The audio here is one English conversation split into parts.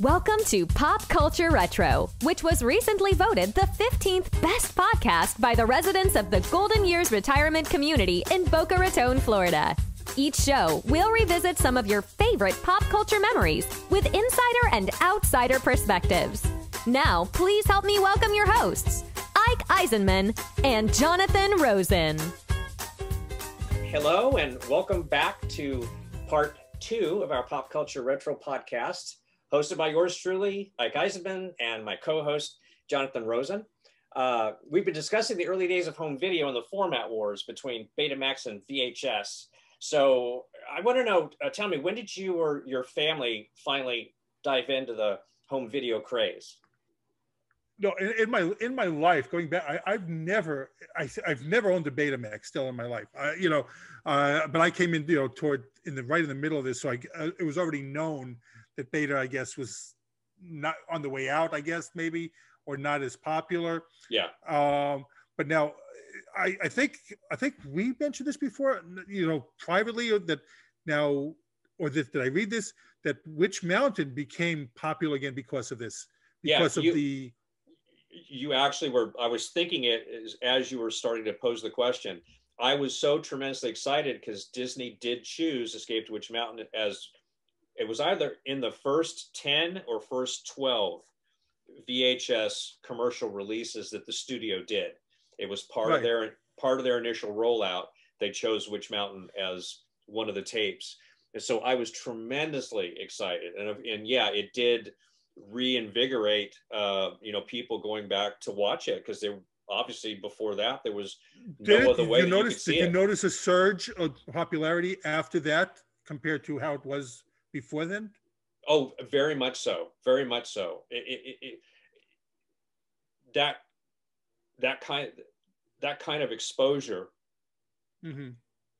Welcome to Pop Culture Retro, which was recently voted the 15th best podcast by the residents of the Golden Years retirement community in Boca Raton, Florida. Each show, we'll revisit some of your favorite pop culture memories with insider and outsider perspectives. Now, please help me welcome your hosts, Ike Eisenmann and Jonathan Rosen. Hello, and welcome back to part two of our Pop Culture Retro podcast hosted by yours truly, Ike Eisenmann, and my co-host, Jonathan Rosen. Uh, we've been discussing the early days of home video and the format wars between Betamax and VHS. So I want to know, uh, tell me, when did you or your family finally dive into the home video craze? No, in, in my in my life, going back, I, have never, I, have never owned a Betamax still in my life. you know, uh, but I came in, you know, toward in the right in the middle of this, so I, uh, it was already known that beta, I guess, was not on the way out, I guess, maybe, or not as popular. Yeah. Um, but now I, I think I think we mentioned this before, you know, privately that now, or that did I read this that Witch Mountain became popular again because of this, because yeah, you, of the. You actually were. I was thinking it as, as you were starting to pose the question. I was so tremendously excited because Disney did choose Escape to Witch Mountain as it was either in the first 10 or first 12 VHS commercial releases that the studio did. It was part right. of their part of their initial rollout. They chose Witch Mountain as one of the tapes. And so I was tremendously excited. And, and yeah, it did reinvigorate, uh, you know, people going back to watch it because they obviously before that there was no did other way. You notice, you did you notice a surge of popularity after that compared to how it was before then? Oh, very much so. Very much so. It, it, it, that that kind that kind of exposure. Mm-hmm.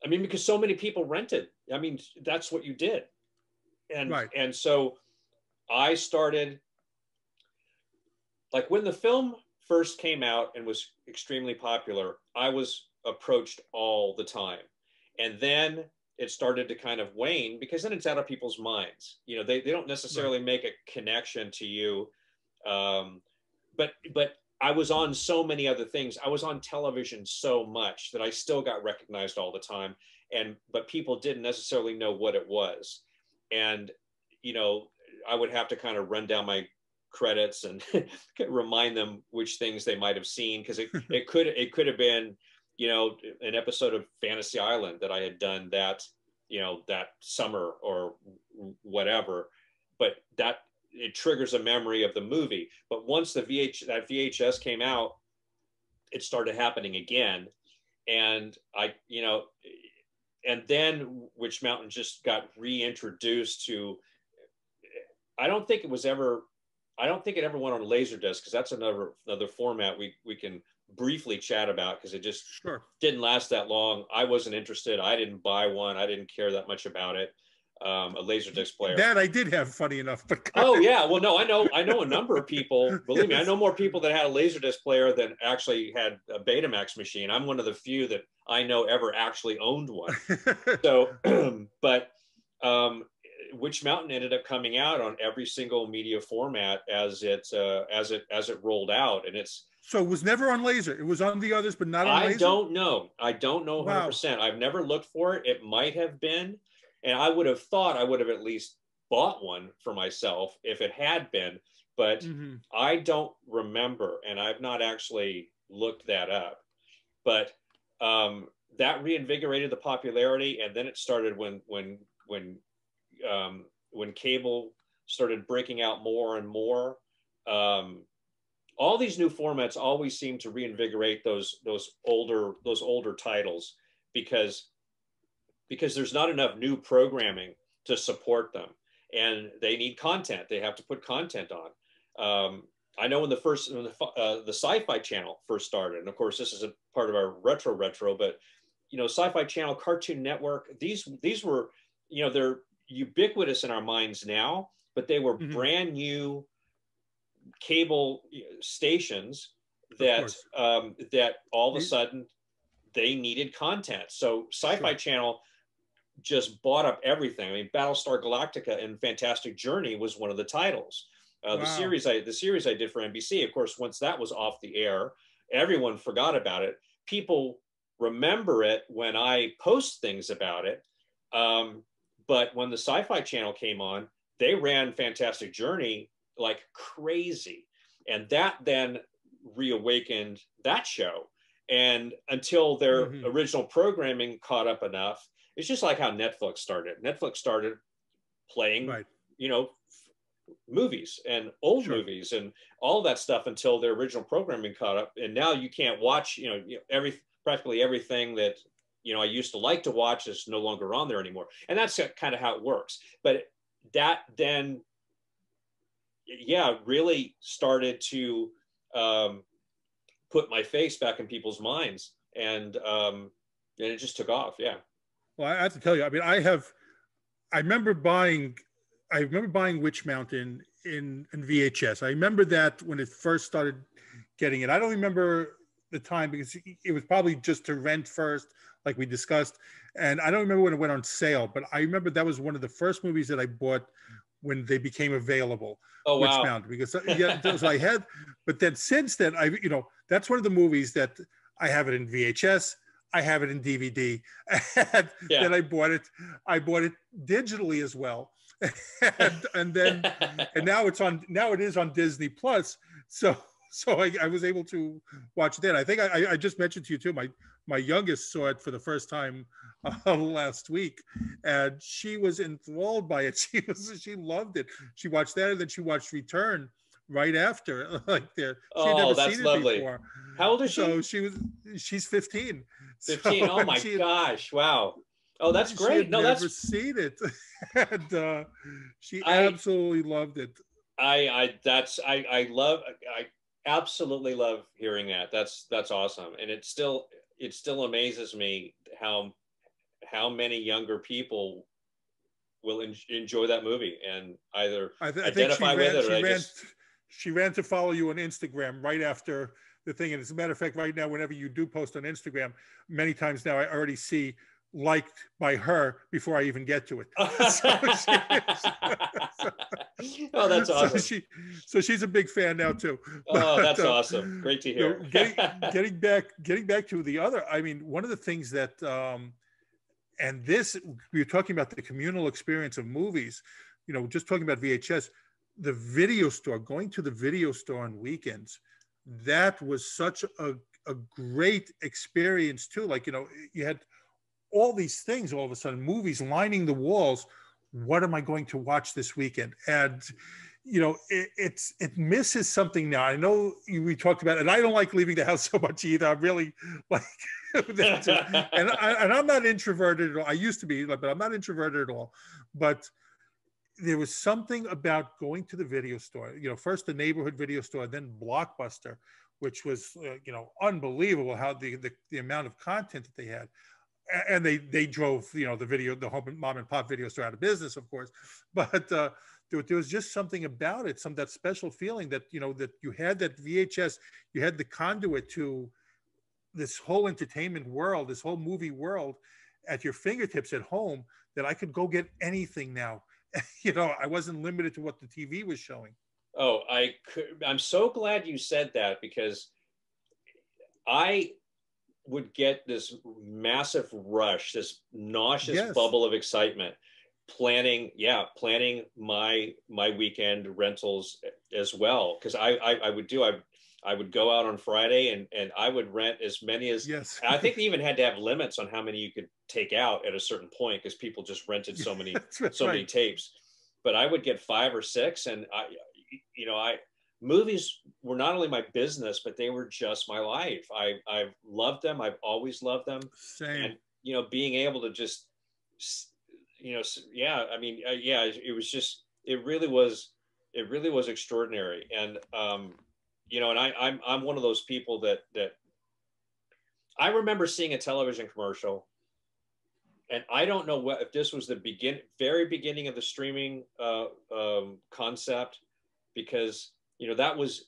I mean, because so many people rented. I mean, that's what you did, and right. and so I started like when the film first came out and was extremely popular. I was approached all the time, and then it started to kind of wane because then it's out of people's minds. You know, they, they don't necessarily right. make a connection to you. Um, but but I was on so many other things. I was on television so much that I still got recognized all the time. And but people didn't necessarily know what it was. And you know, I would have to kind of run down my credits and remind them which things they might have seen because it, it could it could have been you know, an episode of Fantasy Island that I had done that, you know, that summer or whatever. But that it triggers a memory of the movie. But once the VH that VHS came out, it started happening again. And I, you know, and then Witch Mountain just got reintroduced to I don't think it was ever I don't think it ever went on Laserdisc because that's another another format we we can briefly chat about because it just sure. didn't last that long. I wasn't interested. I didn't buy one. I didn't care that much about it. Um, a laser disc player. That I did have, funny enough. But oh yeah, well no, I know I know a number of people. Believe me, I know more people that had a laser disc player than actually had a Betamax machine. I'm one of the few that I know ever actually owned one. so, but um, Witch Mountain ended up coming out on every single media format as it uh, as it as it rolled out, and it's so it was never on laser. It was on the others, but not on I laser. I don't know. I don't know 100%. Wow. I've never looked for it. It might have been. And I would have thought I would have at least bought one for myself if it had been, but mm-hmm. I don't remember. And I've not actually looked that up. But um, that reinvigorated the popularity. And then it started when, when, when, um, when cable started breaking out more and more. Um, all these new formats always seem to reinvigorate those those older those older titles because because there's not enough new programming to support them. And they need content. They have to put content on. Um, i know when the first when the, uh, the sci-fi channel first started and of course this is a part of our retro retro but you know sci-fi channel cartoon network these these were you know they're ubiquitous in our minds now but they were mm-hmm. brand new cable stations that um, that all of a sudden they needed content. So Sci-Fi sure. Channel just bought up everything. I mean, Battlestar Galactica and Fantastic Journey was one of the titles. Uh, wow. The series I the series I did for NBC, of course, once that was off the air, everyone forgot about it. People remember it when I post things about it. Um, but when the Sci-Fi Channel came on, they ran Fantastic Journey like crazy, and that then reawakened that show. And until their mm-hmm. original programming caught up enough, it's just like how Netflix started. Netflix started playing, right. you know, movies and old sure. movies and all that stuff until their original programming caught up. And now you can't watch, you know, every practically everything that you know I used to like to watch is no longer on there anymore. And that's kind of how it works. But that then, yeah, really started to um, put my face back in people's minds, and um, and it just took off. Yeah. Well, I have to tell you, I mean, I have, I remember buying, I remember buying Witch Mountain in, in VHS. I remember that when it first started getting it. I don't remember the time because it was probably just to rent first, like we discussed. And I don't remember when it went on sale, but I remember that was one of the first movies that I bought when they became available. Oh wow! Because uh, yeah, so I had, but then since then I, you know, that's one of the movies that I have it in VHS. I have it in DVD. and yeah. then I bought it. I bought it digitally as well. and, and then and now it's on now it is on Disney Plus. So so I, I, was able to watch that. I think I, I, just mentioned to you too. My my youngest saw it for the first time uh, last week, and she was enthralled by it. She was she loved it. She watched that, and then she watched Return right after. Like there, she oh, never that's seen lovely. it before. How old is she? So she was she's fifteen. Fifteen. So, oh my she, gosh! Wow. Oh, that's great. no, never that's seen it, and uh, she I, absolutely loved it. I, I, that's, I, I love, I absolutely love hearing that. That's that's awesome, and it still it still amazes me how how many younger people will en- enjoy that movie and either I th- I identify ran, with it or she ran, just... she ran to follow you on Instagram right after the thing. And as a matter of fact, right now, whenever you do post on Instagram, many times now I already see liked by her before I even get to it. so she, oh, that's awesome. So, she, so she's a big fan now too. Oh, that's uh, awesome. Great to hear. You know, getting, getting, back, getting back to the other, I mean, one of the things that, um, and this, we are talking about the communal experience of movies, you know, just talking about VHS, the video store, going to the video store on weekends, that was such a, a great experience too. Like, you know, you had all these things all of a sudden, movies lining the walls. What am I going to watch this weekend? And you know, it, it's it misses something now. I know we talked about, it, and I don't like leaving the house so much either. I'm really like, and I, and I'm not introverted at all. I used to be, but I'm not introverted at all. But there was something about going to the video store. You know, first the neighborhood video store, then Blockbuster, which was uh, you know unbelievable how the, the the amount of content that they had and they they drove you know the video the home mom and pop video store out of business of course but uh, there, there, was just something about it some that special feeling that you know that you had that vhs you had the conduit to this whole entertainment world this whole movie world at your fingertips at home that i could go get anything now. You know i wasn't limited to what the tv was showing. Oh i could i'm so glad you said that because i would get this massive rush, this nauseous yes. bubble of excitement, planning, yeah, planning my my weekend rentals as well. Because I, I, I would do I I would go out on Friday and and I would rent as many as yes. I think they even had to have limits on how many you could take out at a certain point because people just rented so many so right. many tapes. But I would get five or six, and I, you know, I movies were not only my business, but they were just my life. I I've loved them. I've always loved them. Same. And you know, being able to just, you know, yeah. I mean, uh, yeah. It was just. It really was. It really was extraordinary. And um, you know, and I I'm I'm one of those people that that. I remember seeing a television commercial and I don't know what if this was the begin very beginning of the streaming uh, um, concept because you know that was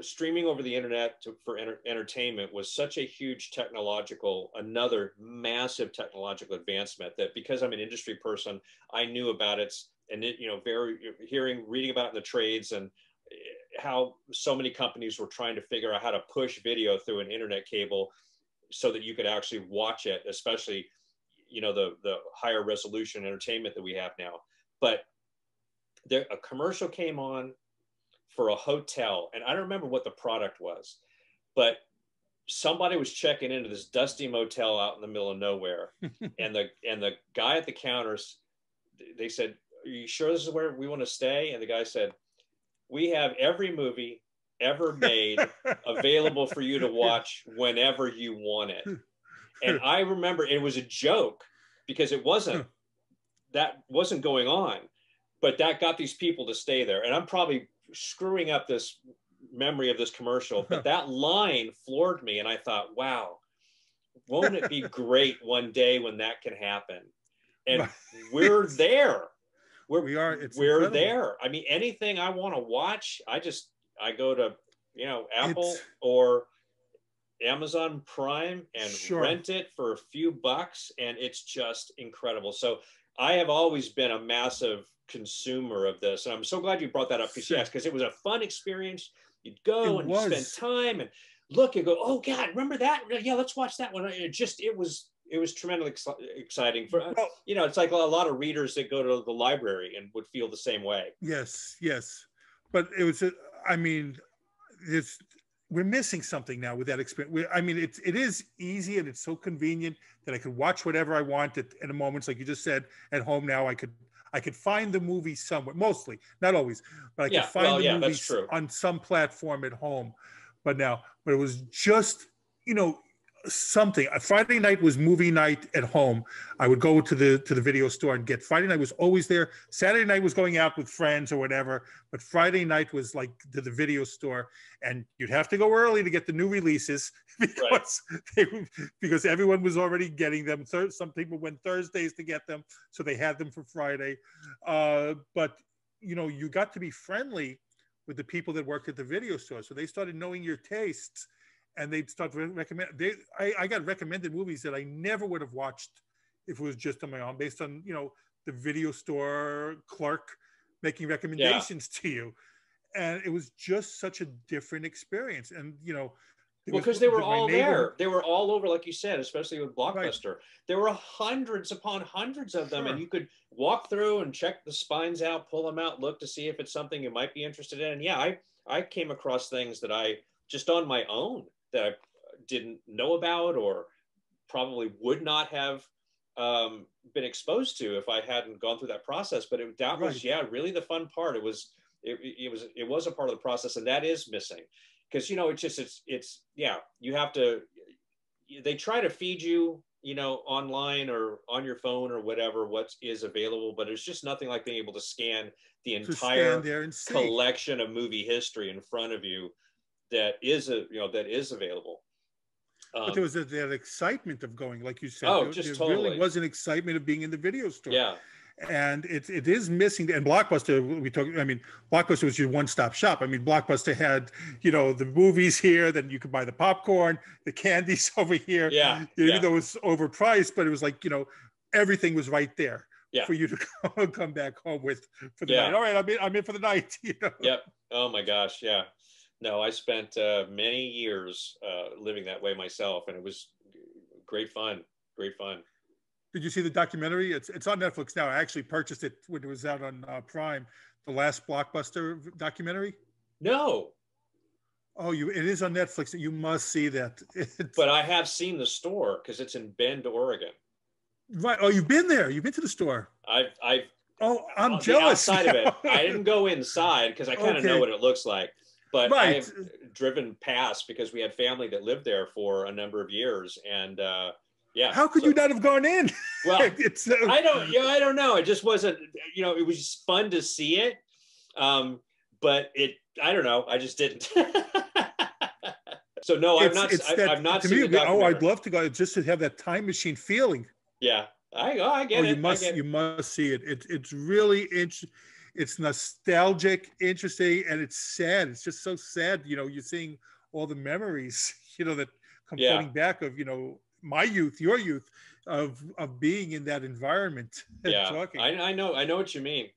streaming over the internet to, for enter, entertainment was such a huge technological, another massive technological advancement that because I'm an industry person, I knew about it and it, you know, very hearing, reading about it in the trades and eh, how so many companies were trying to figure out how to push video through an internet cable so that you could actually watch it, especially, you know, the, the higher resolution entertainment that we have now. But there, a commercial came on for a hotel, and I don't remember what the product was, but somebody was checking into this dusty motel out in the middle of nowhere, and the and the guy at the counters, they said, "Are you sure this is where we want to stay?" And the guy said, "We have every movie ever made available for you to watch whenever you want it." And I remember it was a joke because it wasn't that wasn't going on but that got these people to stay there and i'm probably screwing up this memory of this commercial, but that line floored me, and I thought, wow, won't it be great one day when that can happen? And we're there. We're, we are. we're incredible. there. I mean, anything I want to watch, I just I go to you know Apple it's... or Amazon Prime and sure. rent it for a few bucks, and it's just incredible. So I have always been a massive consumer of this. And I'm so glad you brought that up because yes, because it was a fun experience. You'd go it and was. spend time and look and go, oh God, remember that? Yeah, let's watch that one. It just it was it was tremendously exciting for well, you know it's like a lot of readers that go to the library and would feel the same way. Yes, yes, but it was I mean it's we're missing something now with that experience. we I mean, it's it is easy and it's so convenient that I could watch whatever I want at, at a moment. Like you just said, at home now, I could I could find the movie somewhere, mostly, not always, but I yeah, could find well, the yeah, movie on some platform at home. But now, but it was just, you know, something. Friday night was movie night at home. I would go to the to the video store and get. Friday night was always there. Saturday night was going out with friends or whatever. But Friday night was like to the video store, and you'd have to go early to get the new releases because right. they, because everyone was already getting them. Some people went Thursdays to get them, so they had them for Friday. Uh, but you know, you got to be friendly with the people that worked at the video store, so they started knowing your tastes and they'd start to recommend. They, I, I got recommended movies that I never would have watched if it was just on my own, based on you know the video store clerk making recommendations yeah. to you, and it was just such a different experience. And you know, well, because they were all there. They were all over, like you said, especially with Blockbuster. Right. There were hundreds upon hundreds of them, sure. and you could walk through and check the spines out, pull them out, look to see if it's something you might be interested in. And yeah, I I came across things that I just on my own that I didn't know about or probably would not have um, been exposed to if I hadn't gone through that process. But it, that right. was, yeah, really the fun part. It was, it, it was, it was a part of the process, and that is missing because you know it's just it's it's yeah you have to they try to feed you you know online or on your phone or whatever what is available but it's just nothing like being able to scan the entire collection of movie history in front of you that is a you know that is available. Um, but there was a, that excitement of going, like you said. Oh, there, just there totally. really was an excitement of being in the video store. Yeah. And it, it is missing. And Blockbuster, we talk. I mean, Blockbuster was your one-stop shop. I mean, Blockbuster had, you know, the movies here. Then you could buy the popcorn, the candies over here. Yeah. Even yeah. though it was overpriced, but it was like, you know, everything was right there. Yeah. For you to come back home with for the yeah. night. All right, I'm in. I'm in for the night. You know? Yep. Oh my gosh. Yeah no, I spent uh, many years uh, living that way myself, and it was great fun. Great fun. Did you see the documentary? It's it's on Netflix now. I actually purchased it when it was out on uh, Prime. The last blockbuster documentary. No. Oh, you! It is on Netflix. You must see that. It's, but I have seen the store because it's in Bend, Oregon. Right. Oh, you've been there. You've been to the store. I've I've. Oh, I'm jealous. outside of it, I didn't go inside because I kind of okay. know what it looks like but right. I've driven past because we had family that lived there for a number of years, and uh, yeah. How could so, you not have gone in? Well, it's uh, I don't, you know, I don't know. It just wasn't, you know, it was just fun to see it, um, but it, I don't know, I just didn't. so no, I'm not. I, that, I'm not. To me, oh, I'd love to go just to have that time machine feeling. Yeah, I, oh, I get oh, it. You must, you must see it. It's it's really interesting it's nostalgic, interesting, and it's sad. It's just so sad. You know, you're seeing all the memories, you know, that come Yeah. back of, you know, my youth, your youth, of of being in that environment yeah. I, I know i know what you mean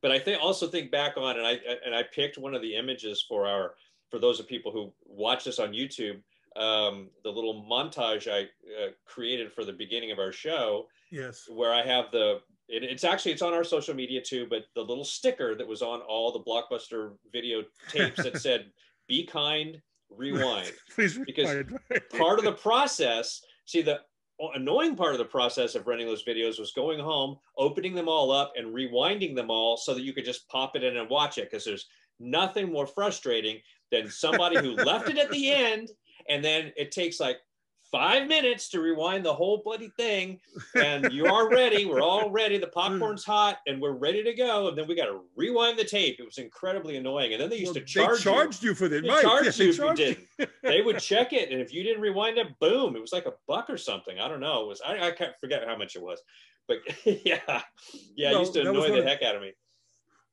but i think also think back on and i and i picked one of the images for our for those of people who watch this on youtube um, the little montage i uh, created for the beginning of our show yes. where i have the it, it's actually it's on our social media too but the little sticker that was on all the blockbuster video tapes that said be kind rewind. Please Because rewind, part of the process see the annoying part of the process of renting those videos was going home opening them all up and rewinding them all so that you could just pop it in and watch it because there's nothing more frustrating than somebody who left it at the end and then it takes like five minutes to rewind the whole bloody thing and you are ready we're all ready the popcorn's mm. hot and we're ready to go and then we got to rewind the tape it was incredibly annoying and then they used Well, to charge they you. charged you, for that. They right. charged yeah, you they if you didn't. They would check it, and if you didn't rewind it, boom! It was like a buck or something. I don't know. It was I, I can't forget how much it was, but yeah, yeah, it used to annoy the heck out of me.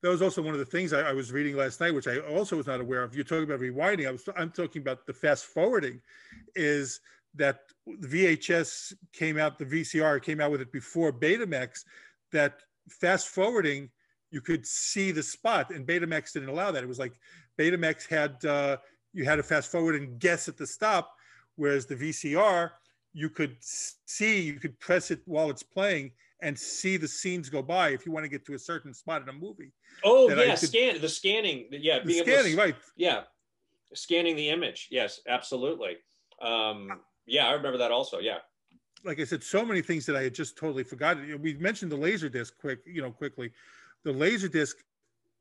that was also one of the things I, I was reading last night, which I also was not aware of. You're talking about rewinding. I was I'm talking about the fast forwarding, is that the VHS came out, the VCR came out with it before Betamax. That fast forwarding, you could see the spot, and Betamax didn't allow that. It was like Betamax had uh, you had to fast forward and guess at the stop, whereas the VCR you could see, you could press it while it's playing and see the scenes go by if you want to get to a certain spot in a movie. Oh yeah, could- scan the scanning. Yeah, The being able to scanning, right? Yeah, scanning the image. Yes, absolutely. Um, yeah, I remember that also. Yeah. Like I said, so many things that I had just totally forgotten. We mentioned the laser disc quick, you know, quickly. The laser disc,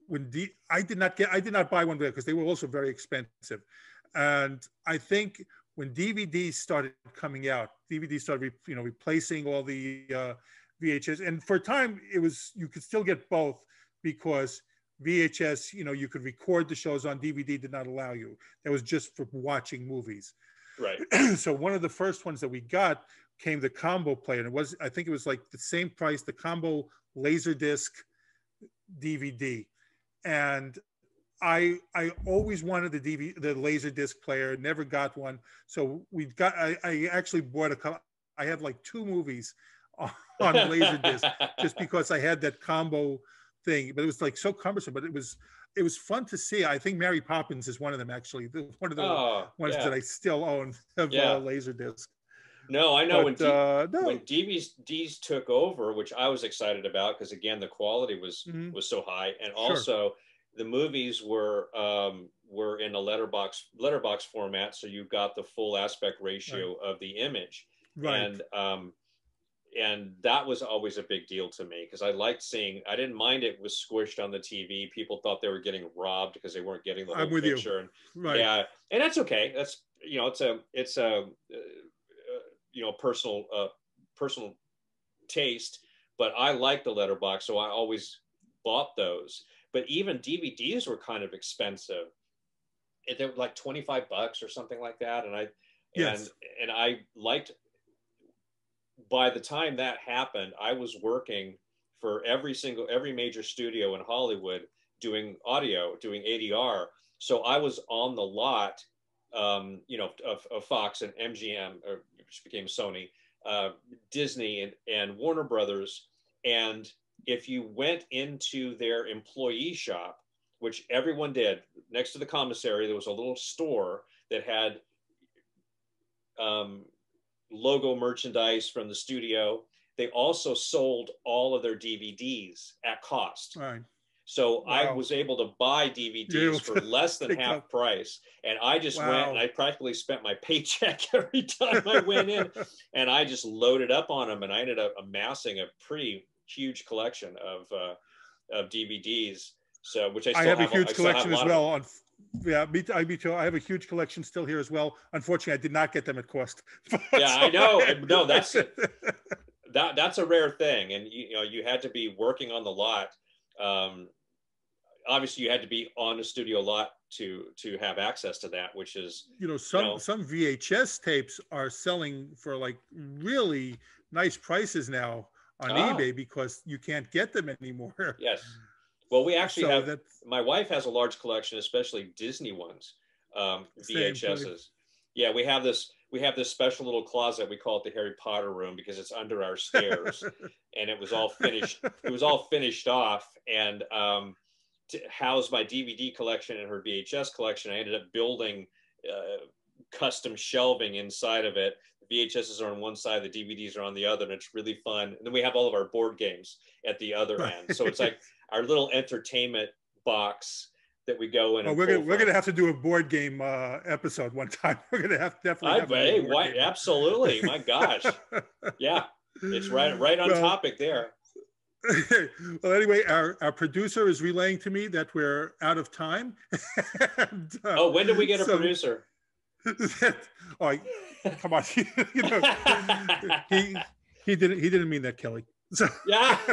when D, I did not get, I did not buy one because they were also very expensive, and I think when DVDs started coming out, DVDs started, you know, replacing all the uh, VHS, and for a time it was you could still get both because VHS, you know, you could record the shows on DVD did not allow you. That was just for watching movies. Right. so one of the first ones that we got came the combo player and it was i think it was like the same price the combo laserdisc dvd and i i always wanted the dvd the laserdisc player never got one so we got i, I actually bought a couple i had like two movies on, on laserdisc just because i had that combo thing but it was like so cumbersome but it was it was fun to see i think mary poppins is one of them actually one of the oh, ones yeah. that I still own of Yeah. uh, Laserdisc. no, I know when But, D- uh, no, when DVDs took over, which I was excited about because again the quality was Mhm. was so high, and Sure. also the movies were um, were in a letterbox letterbox format, so you got the full aspect ratio of the image, right. and um, and that was always a big deal to me because I liked seeing. I didn't mind it was squished on the TV. People thought they were getting robbed because they weren't getting the whole I'm with you. picture, and right. yeah, and that's okay. That's you know, it's a it's a uh, you know personal uh, personal taste, but I like the letterbox, so I always bought those. But even DVDs were kind of expensive. They were like twenty five bucks or something like that, and I Yes. and and I liked. By the time that happened, I was working for every single every major studio in Hollywood doing audio, doing ADR. So I was on the lot, um, you know, of, of Fox and MGM, or which became Sony, uh, Disney, and, and Warner Brothers. And if you went into their employee shop, which everyone did, next to the commissary, there was a little store that had um, logo merchandise from the studio. They also sold all of their DVDs at cost. Right. So I was able to buy DVDs for less than half price. And I just went and I practically spent my paycheck every time I went in and I just loaded up on them and I ended up amassing a pretty huge collection of uh, of DVDs. So which I I still have a huge still have collection a as lot of well. On, yeah, me, I, me too. I have a huge collection still here as well. Unfortunately, I did not get them at cost. Yeah, I know. No, that's- that that's a rare thing and you, you know you had to be working on the lot um obviously you had to be on the studio lot to to have access to that which is you know some know. some VHS tapes are selling for like really nice prices now on Ah. eBay because you can't get them anymore. yes Well, we actually So have. My wife has a large collection, especially Disney ones, um, VHSs. Yeah, we have this. We have this special little closet. We call it the Harry Potter room because it's under our stairs, and it was all finished. It was all finished off, and um, to house my DVD collection and her VHS collection, I ended up building uh, custom shelving inside of it. The VHSs are on one side, the DVDs are on the other, and it's really fun. And then we have all of our board games at the other end. So it's like our little entertainment box that we go in. Oh, and we're gonna we're gonna have to do a board game uh, episode one time. We're gonna have definitely. I, have hey, why, absolutely. My gosh. Yeah, it's right right on Well, topic there. well, anyway, our, our producer is relaying to me that we're out of time. And, uh, Oh, when did we get a so- producer? Oh, come on, you know, he he didn't he didn't mean that, Kelly. So, yeah.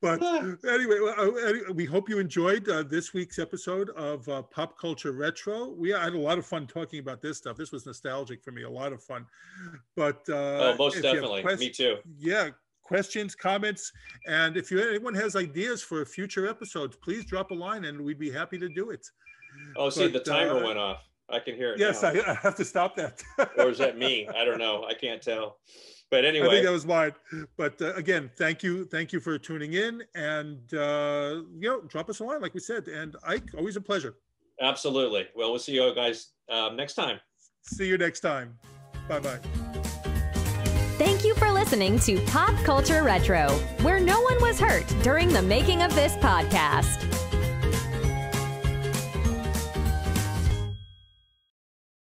but anyway, any- we hope you enjoyed uh, this week's episode of uh, Pop Culture Retro. We had a lot of fun talking about this stuff. This was nostalgic for me, a lot of fun. But uh, oh, most if you have definitely. Me too. yeah questions comments and if you anyone has ideas for future episodes please drop a line and we'd be happy to do it Oh, see, the timer uh, went off. I can hear it. yes now. I, I have to stop that or is that me? I don't know. I can't tell. But anyway, i think that was mine but uh, again thank you thank you for tuning in and uh you know drop us a line like we said and ike always a pleasure absolutely. Well, we'll see you guys um, next time. see you next time bye bye Thank you for listening to Pop Culture Retro, where no one was hurt during the making of this podcast.